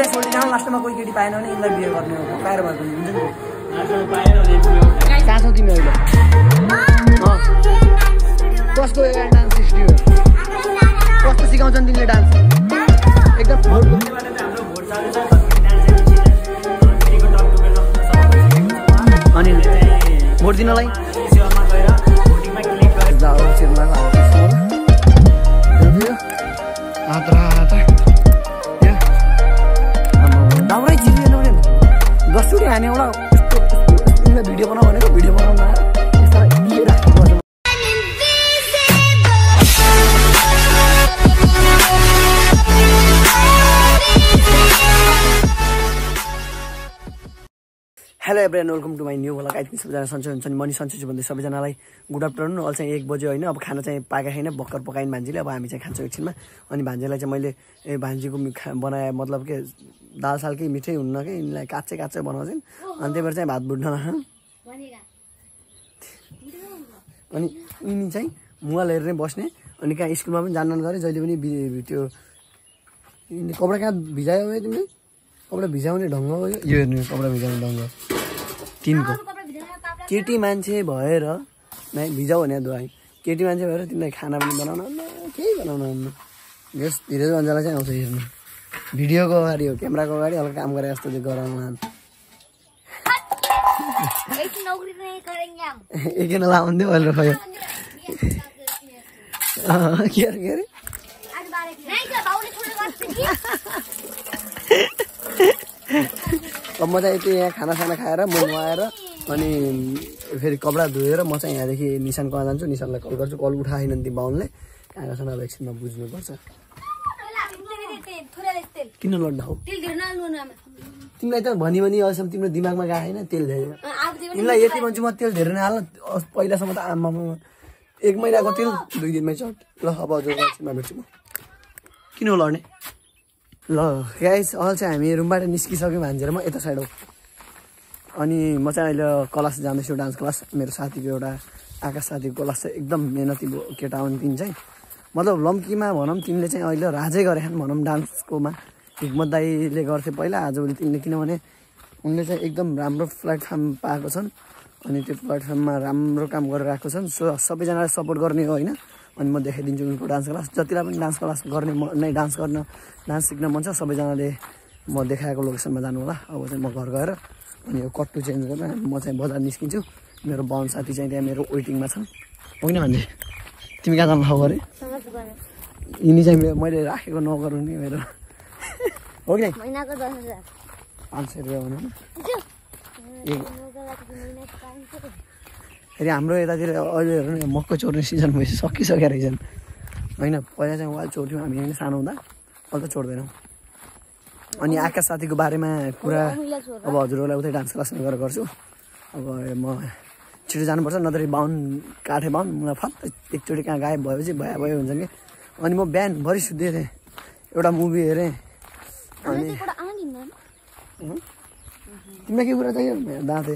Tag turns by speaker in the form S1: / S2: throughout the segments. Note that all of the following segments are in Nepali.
S1: दुइटै लास्टमा कोही केटी पाएन भने यिनीलाई बिहे गर्ने हो। पाएर भएको हुन्छ नि। कहाँ छौ तिमी अहिले। कसको डान्स स्टुडियो कस्तो सिकाउँछन् तिमीले डान्स? एकदम अनि भोट दिनलाई? दसचोटि हाने एउटा hello everyone welcome to my new I think सबैजना सन्चै हुन्छ नि मनी सन्चै भन्दै सबैजनालाई गुड आफ्टरनुन अहिले चाहिँ एक बज्यो होइन। अब खाना चाहिँ पाएको छैन। भर्खर पकाइन् भान्जीले। अब हामी चाहिँ खान्छौँ एकछिनमा। अनि भान्जीलाई चाहिँ मैले ए भान्जीको बनाए मतलब के दाल साल केही मिठै हुन्न कि? यिनीलाई काँचै काँचै बनाउँछन्। अनि त्यही भएर चाहिँ भात बुट्न अनि यिनी चाहिँ मोबाइल हेरेर नै बस्ने। अनि कहाँ स्कुलमा पनि जान्न गरे। जहिले पनि त्यो कपडा कहाँ भिजायो तिमीले? कपडा भिजाउने ढङ्ग हो यो। हेर्नु कपडा भिजाउने ढङ्ग तिनको। केटी मान्छे भएर नै भिजाऊ भने दुवाई केटी मान्छे भएर तिमीलाई खाना पनि बनाउन केही बनाउन आउन्न यस धेरै मान्छेलाई चाहिँ आउँछ हेर्नु। भिडियोको अगाडि हो क्यामेराको अगाडि हल्का काम गरे जस्तो चाहिँ गराउन एकैन लाउँदै अहिले अँ, के अरे के अरे? अब म चाहिँ यति यहाँ खानासाना खाएर म नुहाएर अनि फेरि कपडा धोएर म चाहिँ यहाँदेखि निशान कहाँ जान्छु। निशानलाई कल गर्छु। कल उठाएन ती बाहुनले कहाँ अब एकछिनमा बुझ्नुपर्छ। किन लड्डा हो? तिमीलाई त भनी भनी अहिलेसम्म तिम्रो दिमागमा गएको छैन तेल धेरै। तिमीलाई यति भन्छु म तेल धेरै नै हाल पहिलासम्म त आमा एक महिनाको तेल दुई दिनमै चट ल अब हजुर एकछिनमा म। किन लड्ने? ल गाइस अहिले चाहिँ हामी रुमबाट निस्किसक्यौँ भान्जेर म यता साइड हो। अनि म चाहिँ अहिले क्लास जाँदैछु डान्स क्लास। मेरो साथीको एउटा आकाश साथीको क्लास चाहिँ एकदम मेहनती केटा हुन् तिमी चाहिँ। मतलब लम्कीमा भनौँ तिमीले चाहिँ अहिले राजै गरे भनौँ डान्सकोमा। हिक्मत दाईले गर्थे पहिला आजभोलि तिमीले किनभने उनले चाहिँ एकदम राम्रो प्लेटफर्म पाएको छन्। अनि त्यो प्लेटफर्ममा राम्रो काम गरिरहेको छन्। सो सबैजनालाई सपोर्ट गर्ने हो होइन? अनि म देखाइदिन्छु उनको डान्स क्लास। जतिलाई पनि डान्स क्लास गर्ने म नै डान्स गर्न डान्स सिक्न मन छ सबैजनाले म देखाएको लोकेसनमा जानु होला अब चाहिँ म घर गएर अनि यो कट्टु चेन्ज गरेर म चाहिँ बजार निस्किन्छु। मेरो बाहुन साथी चाहिँ त्यहाँ मेरो वेटिङमा छन्। हो कि भन्दै तिमी कहाँ जानु
S2: समझ गए
S1: यिनी चाहिँ मेरो- मैले राखेको नगरु नि मेरो। हो कि पाँच सय रुपियाँ भनौँ न फेरि हाम्रो यतातिर अहिले हेर्नु न मक्कै चोर्ने सिजन भएपछि सकिसकेको रहेछन्। होइन पहिला चाहिँ वाल चोर्थ्यौँ हामी होइन सानो हुँदा अहिले त चोर्दैनौँ। अनि आकाश साथीको बारेमा कुरा अब हजुरहरूलाई उतै डान्स क्लास गरेर गर्छु। अब म छिटो जानुपर्छ नत्र बाहुन काठे बाहुन मलाई फत्त एकचोटि कहाँ गायब भएपछि भए भयो हुन्छ कि अनि म बिहानभरि सुत्दै थिएँ एउटा मुभी हेरेँ। अनि तिमीलाई के कुरा चाहियो दाँते?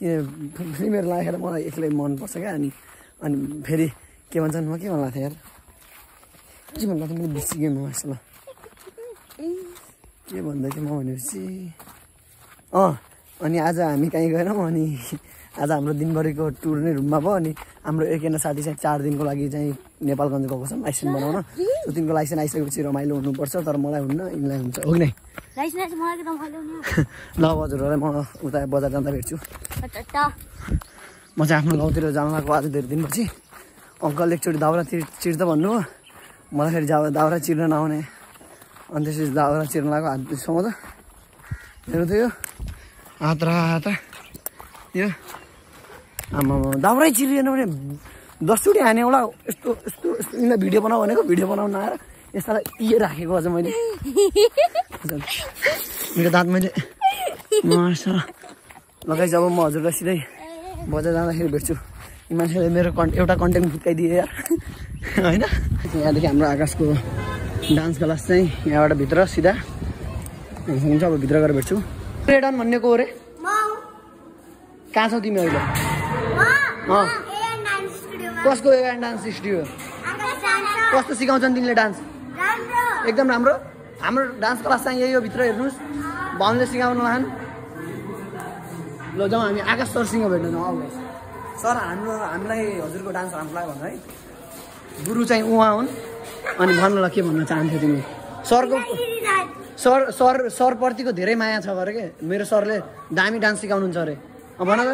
S1: फिल्महरू राखेर मलाई एक्लै मनपर्छ क्या? अनि अनि फेरि के भन्छन् म के भन्नु थिएँ यार? के भन्नु थिएँ मैले बिर्सिएँ म ल। के भन्दै थिएँ म भनेपछि? अँ अनि आज हामी कहीँ गएनौँ अनि आज हाम्रो दिनभरिको टुर नै रुममा भयो अनि हाम्रो एकजना साथी चाहिँ चार दिनको लागि चाहिँ नेपालगञ्ज गएको छ लाइसेन्स बनाउन सो तिनको लाइसेन्स आइसकेपछि रमाइलो हुनुपर्छ तर मलाई हुन्न यिनलाई हुन्छ हो कि नै? ल हजुरहरूलाई म उता बजार जाँदा भेट्छु। म चाहिँ आफ्नो गाउँतिर जान लागेको आज धेरै दिनपछि। अङ्कल एकचोटि दाउरा चिर चिर्दा भन्नु हो मलाई फेरि जा दाउरा चिर्न नआउने। अनि त्यसपछि दाउरा चिर्न लागेको हातसम्म त हेर्नु त यो। हात हात यो। आमा दाउरै चिरिएन भने दसचोटि हाने एउटा यस्तो यस्तो यस्तो यिनीलाई भिडियो बनाऊ भनेको भिडियो बनाउन आएर यस्तालाई इए राखेको अझ मैले। मेरो दाँत मैले मार्छ। लगाइस अब म हजुरलाई सिधै बजार जाँदाखेरि भेट्छु। यी मान्छेले मेरो कन् एउटा कन्टेन्ट फुत्काइदिए यार। होइन? यहाँदेखि हाम्रो आकाशको डान्स क्लास चाहिँ यहाँबाट भित्र सिधा। हुन्छ अब भित्र गएर भेट्छु। रेडन भन्नेको हो रे? कहाँ छौ तिमी अहिले? कसको एभन डान्स स्टुडियो? कस्तो सिकाउँछन् तिमीले डान्स? एकदम राम्रो। हाम्रो डान्स क्लास चाहिँ यही हो भित्र हेर्नुहोस्। बाहुनले सिकाउन लान्। ल जाउँ हामी आकाश सरसँग भेट्न जाउँ। guys। सर हाम्रो हामीलाई हजुरको डान्स राम्रो लाग्यो भन्नु है। गुरु चाहिँ उहाँ हुन्। अनि भन्नु ल के भन्न चाहन्थ्यो तिमी? सरको सर सर सरप्रतिको धेरै माया छ अरे के? मेरो सरले दामी डान्स सिकाउनुहुन्छ अरे। भन त।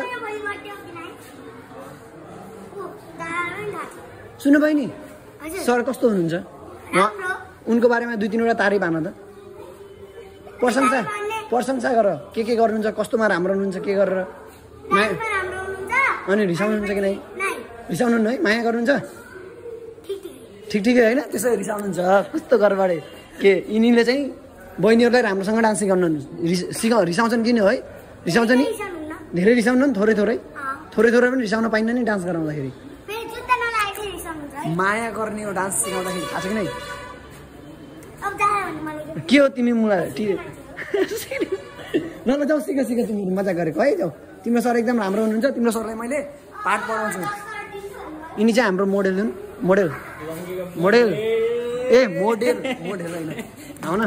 S1: सुन्नु बहिनी सर कस्तो हुनुहुन्छ? उनको बारेमा दुई तिनवटा तारिफ भन त। प्रशंसा प्रशंसा गर। के के गर्नुहुन्छ? कस्तोमा राम्रो हुनुहुन्छ? के गरेर? माया अनि रिसाउनुहुन्छ कि नै? रिसाउनुहुन्न है। माया गर्नुहुन्छ? ठिक ठिकै। होइन? त्यसो रिसाउनुहुन्छ कस्तो गरबाडे के यिनीले चाहिँ बहिनीहरूलाई राम्रोसँग डान्स सिकाउनु रिस सिका रिसाउँछन् किन है रिसाउँछ नि? धेरै रिसाउनु नि थोरै थोरै। थोरै थोरै पनि रिसाउन पाइन्न नि डान्स गराउँदाखेरि। माया गर्ने हो डान्स सिकाउँदाखेरि। थाहा छ कि नै? के हो तिमी मलाई ल ल जाऊ सिक सिक तिमीहरू मजा गरेको है जाऊ। तिम्रो सर एकदम राम्रो हुनुहुन्छ तिम्रो सरलाई मैले पाठ पढाउँछु। यिनी चाहिँ हाम्रो मोडेल हुन्। Model. Model. A model. Model होइन। आउ न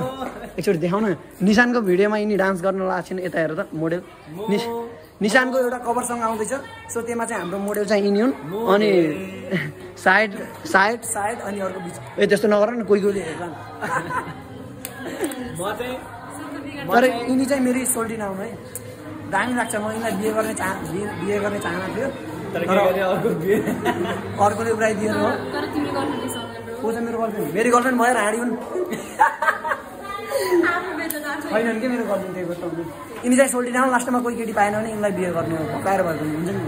S1: एकचोटि देखाउ न निशानको भिडियोमा यिनी डान्स गर्न लगाएको छैन यता हेर त मोडेल। निशानको एउटा कभर सङ्ग आउँदैछ। सो त्यसमा चाहिँ हाम्रो मोडेल चाहिँ यिनी हुन् अनि साइड साइड साइड अनि अर्को बिच। ए त्यस्तो नगर न कोही कोहीले हेर्ला तर यिनी चाहिँ मेरो सोल्टिन आउनु है दामी लाग्छ म यिनलाई बिहे गर्ने चाह बिहे बिहे गर्ने चाहना थियो। तर अर्कोले उडाइदिएर हो। को चाहिँ मेरो गर्लफ्रेन्ड मेरो गर्लफ्रेन्ड भएर हाँडी हुन्। छैनन् कि मेरो गर्लफ्रेन्ड त्यही कस्तो यिनी चाहिँ सोल्टिन आउनु लास्टमा कोही केटी पाएन भने यिनलाई बिहे गर्ने हो पकाएर भएको हुन्छ नि।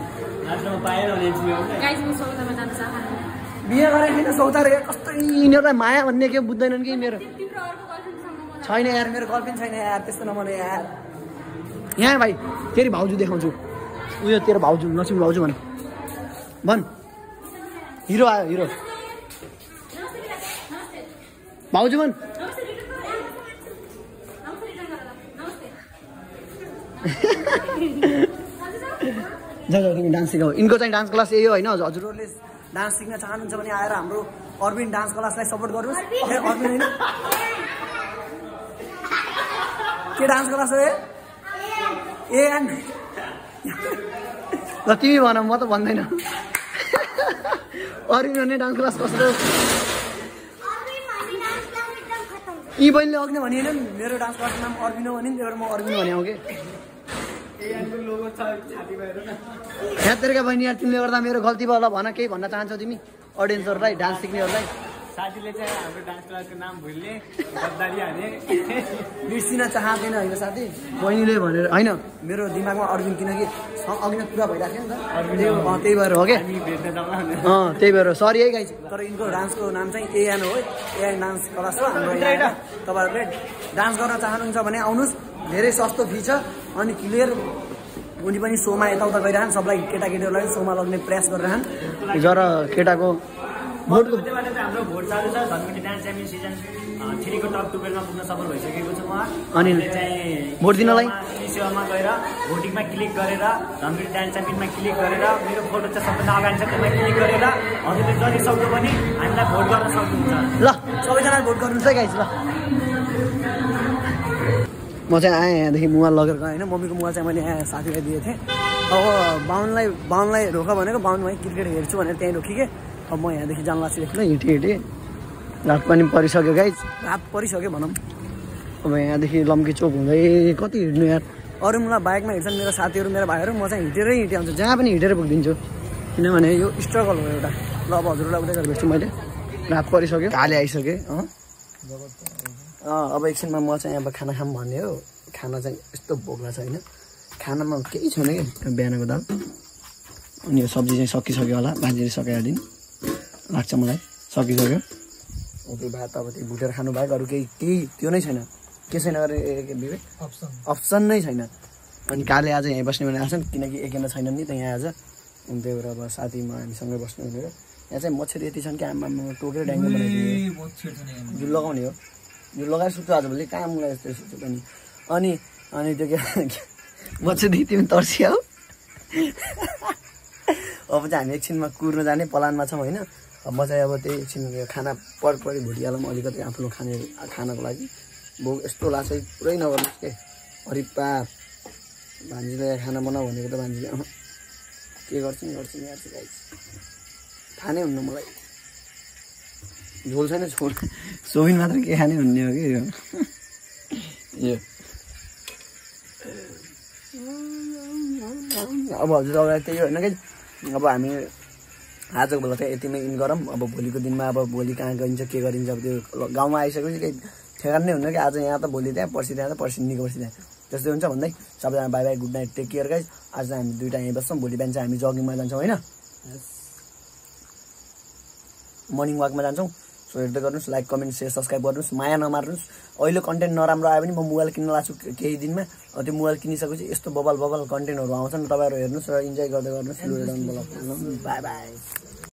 S1: बिहे गरेको छैन सौतार हे कस्तो यिनीहरूलाई माया भन्ने के बुझ्दैनन् कि मेरो? छैन यार मेरो गर्लफ्रेन्ड छैन यार त्यस्तो नभने यार। यहाँ भाइ तेरि भाउजू देखाउँछु। उयो तेरो भाउजू नसिम भाउजू भन। भन। हिरो आयो हिरो। भाउजू भन जाऊ जाऊ तिमी डान्स सिकाऊ यिनको चाहिँ डान्स क्लास यही हो होइन? हजुरहरूले डान्स सिक्न चाहनुहुन्छ भने आएर हाम्रो अर्बिन डान्स क्लासलाई सपोर्ट गर्नुहोस्। अर्बिन होइन? के डान्स क्लास हो ए? ल तिमी भन म त भन्दैन। अर्बिन भन्ने डान्स क्लास कस्तो यी बहिनीले अघि नै। भने होइन मेरो डान्स क्लासको नाम अर्बिन हो भने नि त्यही भएर म अर्बिन भने हो कि? यहाँ तेरेका बहिनी यार तिमीले गर्दा मेरो गल्ती भयो होला भन केही भन्न चाहन्छौ तिमी? अडियन्सहरूलाई डान्स सिक्नेहरूलाई।
S3: साथीले चाहिँ हाम्रो डान्स क्लासको नाम भुल्ने गद्दारी हाने।
S1: बिर्सिन चाहँदैन होइन साथी? बहिनीले भनेर होइन मेरो दिमागमा अर्जुन किनकि स- अघि नै पुरा भइरहेको थियो नि त। त्यही भएर हो क्या?
S3: हामी भेट्न जाउँला भनेर।
S1: अँ त्यही भएर सरी है गाई तर यिनको डान्सको नाम चाहिँ एएन हो है। एएन डान्स क्लास हो हाम्रो यहाँ तपाईँहरूले डान्स गर्न चाहनुहुन्छ भने आउनुहोस्। धेरै सस्तो फी छ। अनि क्लियर उनी पनि सोमा यताउता गइरहन्। सबलाई केटाकेटीहरूलाई सोमा लग्ने प्रयास गरिरहन्। जर केटाको भोटको
S3: हाम्रो भोट चालु छ। धनकुटी डान्स च्याम्पियन सिजन थ्रीको टप टुवेल्भमा पुग्न सफल भइसकेको छु उहाँ
S1: अनि भोट दिनलाई?
S3: सेवामा गएर भोटिङमा क्लिक गरेर धनकुटी डान्स च्याम्पियनमा क्लिक गरेर मेरो फोटो चाहिँ सबभन्दा अगाडि छ त्यसमा क्लिक गरेर हजुरले जति सक्दो पनि हामीलाई भोट गर्न सक्नुहुन्छ।
S1: ल। सबैजना भोट गर्नुहोस् है गाइस ल। म चाहिँ आएँ यहाँदेखि मोबाइल लगेर गएँ होइन? मम्मीको मोबाइल चाहिँ मैले यहाँ साथीलाई दिएको थिएँ। अब बाहुनलाई बाहुनलाई रोक भनेको बाहुन भाइ क्रिकेट हेर्छु भनेर त्यहीँ रोकिके अब म यहाँदेखि जान लाग्छु एकलो हिँडेँ हिँडेँ। रात पनि परिसक्यो गाइस रात परिसक्यो भनौँ। अब यहाँदेखि लम्की चोक हुँदै कति हिँड्नु यार? अरू मलाई बाइकमा हिँड्छन् मेरो साथीहरू मेरो भाइहरू म चाहिँ हिँडेरै हिँडेँ आउँछु जहाँ पनि हिँडेर पुगिदिन्छु। किनभने यो स्ट्रगल हो एउटा। ल अब हजुरलाई उतै गरेर भेट्छु मैले। रात परिसक्यो। काले आइसकेँ अँ। अब एकछिनमा म चाहिँ अब खाना खाऊँ भन्ने हो। खाना चाहिँ यस्तो भोक लाग्छ होइन। खानामा केही छैन कि? बिहानको दाल। अनि यो सब्जी चाहिँ सकिसक्यो होला बाजेले सकाइहालिन् लाग्छ मलाई। सकिसक्यो। त्यो भात अब त्यो भुटेर खानु बाहेक अरू केही केही त्यो नै छैन। के छैन अरे ए- के विवेक? अप्सन। अप्सन नै छैन। अनि काले आज यहीँ बस्ने भने आउँछन् किनकि एकजना छैनन् नि त यहाँ आज। अनि त्यही भएर अब साथीमा हामीसँगै बस्नु भनेर। यहाँ चाहिँ मच्छर यति छन् कि आमामा टोकेर ड्याङ्गो बनाइदियो। यो लगाउने हो। यो लगाएर सुत्छु आजभोलि। कहाँ मलाई यस्तो सुत्छु पनि। अनि अनि त्यो के मच्छर दिदी तिमी तर्सियौ अब चाहिँ हामी एकछिनमा कुर्न जाने प्लानमा छौँ होइन। म चाहिँ अब त्यही एकछिन खाना पर परि भुटिहालौँ अलिकति आफ्नो खाने खानको लागि। भोक यस्तो कि पुरै नगर्नुहोस् के? अरे पाप भान्जीलाई खाना बनाऊ भनेको त भान्जीले के गर्छु नि गर्छु नि यार चाहिँ गाइस थाहा नै हुन्न मलाई। झोल छैन झोल। सोबिन मात्र के खाने भन्ने हो कि यो? अब हजुर अब त्यही होइन कि? अब हामी आजको बेला चाहिँ यतिमै इन गरौँ। अब भोलिको दिनमा अब भोलि कहाँ गइन्छ के गरिन्छ अब त्यो गाउँमा आइसकेपछि केही ठेगान नै हुन्न कि आज यहाँ त भोलि त्यहाँ पर्सि त्यहाँ त पर्सि निको पर्सि त्यहाँ। त्यस्तै हुन्छ भन्दै सबैजना bye bye good night take care guys. आज हामी दुइटा यहीँ बस्छौँ। भोलि बिहान चाहिँ हामी जगिङमा जान्छौँ होइन? मर्निङ वाकमा जान्छौँ। सो हेर्दै गर्नुहोस् लाइक कमेन्ट सेयर सब्सक्राइब गर्नुहोस् माया नमार्नुहोस्। अहिले कन्टेन्ट नराम्रो आयो भने म मोबाइल किन्न लाग्छु केही दिनमा। त्यो मोबाइल किनिसकेपछि यस्तो बबल बबल कन्टेन्टहरू आउँछन् तपाईँहरू हेर्नुहोस् र इन्जोय गर्दै गर्नुहोस्। By by